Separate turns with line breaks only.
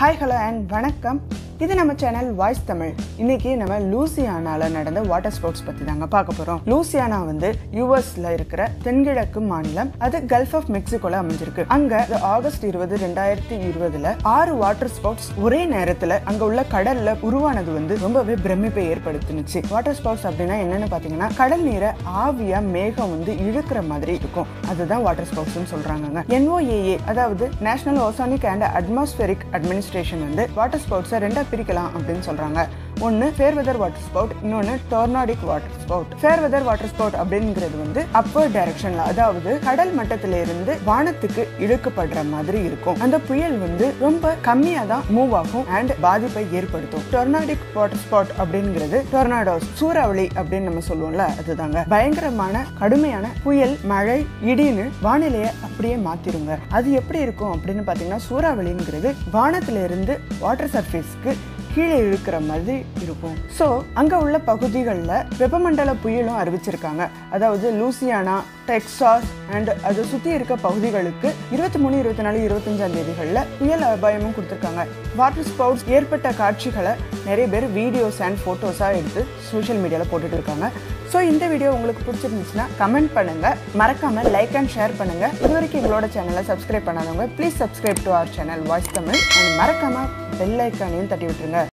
Hi hello and வணக்கம். இது நம்ம சேனல் வாய்ஸ் தமிழ் இன்னைக்கு நம்ம லூசியானால நடந்த வாட்டர் ஸ்போர்ட்ஸ் பத்தி தாங்க பார்க்க போறோம். லூசியானா வந்து யூஎஸ்ல இருக்கிற தென்கிழக்கு மாநிலம் அது கல்ஃப் ஆஃப் மெக்சிகோல அமைஞ்சிருக்கு. அங்க ஆகஸ்ட் இருபது ரெண்டாயிரத்தி இருபதுல ஆறு வாட்டர் ஸ்போர்ட்ஸ் ஒரே நேரத்துல அங்க உள்ள கடல்ல உருவானது வந்து ரொம்பவே பிரமிப்பை ஏற்படுத்தினுச்சு. வாட்டர் ஸ்போர்ட்ஸ் அப்படின்னா என்னன்னு பாத்தீங்கன்னா கடல் நீரை ஆவியா மேகம் வந்து இழுக்கிற மாதிரி இருக்கும். அதுதான் வாட்டர் ஸ்போர்ட்ஸ் சொல்றாங்க என்ஓஏஏ அதாவது national oceanic and atmospheric administration வந்து வாட்டர் ஸ்போர்ட்ஸை ரெண்டா பிரிக்கலாம் அப்படின்னு சொல்கிறாங்க ஒன்னு ஃபேர் வெதர் வாட்டர் ஸ்பவுட் இன்னொன்னு tornadic waterspout fair weather waterspout அப்படிங்கிறது வந்து அப்பர் டைரக்ஷன்ல அதாவது கடல் மட்டத்தில இருந்து வானத்துக்கு இழுக்கப்படுற மாதிரி இருக்கும். அந்த புயல் வந்து ரொம்ப கம்மியா தான் மூவ் ஆகும் அண்ட் பாதிப்பை ஏற்படுத்தும். டொர்னாடிக் வாட்டர் ஸ்பாட் அப்படிங்கிறது டொர்னாடோஸ் சூறாவளி அப்படின்னு நம்ம சொல்லுவோம்ல அதுதாங்க. பயங்கரமான கடுமையான புயல் மழை இடின்னு வானிலையை அப்படியே மாத்திருங்க. அது எப்படி இருக்கும் அப்படின்னு பாத்தீங்கன்னா சூறாவளிங்கிறது வானத்துல இருந்து வாட்டர் சர்ஃபேஸ்க்கு கீழே இழுக்கிற மாதிரி இருக்கும். ஸோ அங்கே உள்ள பகுதிகளில் வெப்பமண்டல புயலும் அறிவிச்சிருக்காங்க. அதாவது லூசியானா டெக்சாஸ் அண்ட் அதை சுற்றி இருக்க பகுதிகளுக்கு இருபத்தி மூணு இருபத்தி நாலு இருபத்தஞ்சாம் தேதிகளில் புயல் அபாயமும் கொடுத்துருக்காங்க. வாட்டர் ஸ்பவுட்ஸ் ஏற்பட்ட காட்சிகளை நிறைய பேர் வீடியோஸ் அண்ட் ஃபோட்டோஸாக எடுத்து சோஷியல் மீடியாவில் போட்டுட்டு இருக்காங்க. ஸோ இந்த வீடியோ உங்களுக்கு பிடிச்சிருந்துச்சுன்னா கமெண்ட் பண்ணுங்கள் மறக்காமல் லைக் அண்ட் ஷேர் பண்ணுங்கள் இது வரைக்கும் எங்களோட சேனலை சப்ஸ்கிரைப் பண்ணாதவங்க please subscribe to our channel voice Tamil and மறக்காமல் பெல் ஐக்கானையும் தட்டி விட்டுருங்க